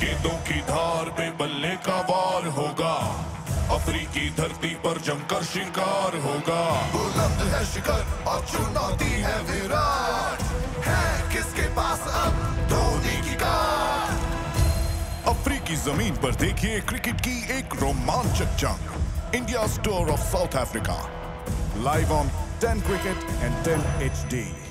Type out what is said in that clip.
गेंदों की धार में बल्ले का वार होगा। अफ्रीकी धरती पर जमकर शिकार होगा। बुलंद है शिखर और चुनौती है विराट। है किसके पास अब धोनी की कार? अफ्रीकी ज़मीन पर देखिए क्रिकेट की एक रोमांचक जंग। India tour of South Africa. Live on 10 cricket and 10 HD